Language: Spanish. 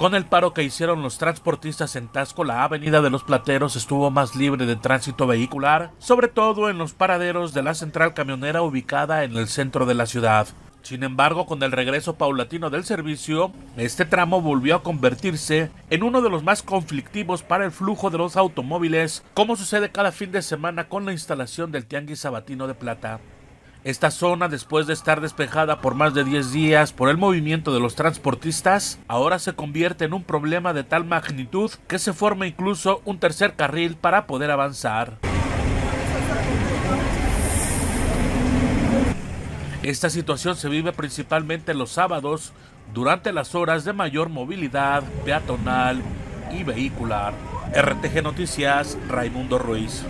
Con el paro que hicieron los transportistas en Tasco, la avenida de los Plateros estuvo más libre de tránsito vehicular, sobre todo en los paraderos de la central camionera ubicada en el centro de la ciudad. Sin embargo, con el regreso paulatino del servicio, este tramo volvió a convertirse en uno de los más conflictivos para el flujo de los automóviles, como sucede cada fin de semana con la instalación del Tianguis Sabatino de Plata. Esta zona, después de estar despejada por más de 10 días por el movimiento de los transportistas, ahora se convierte en un problema de tal magnitud que se forma incluso un tercer carril para poder avanzar. Esta situación se vive principalmente los sábados durante las horas de mayor movilidad peatonal y vehicular. RTG Noticias, Raimundo Ruiz.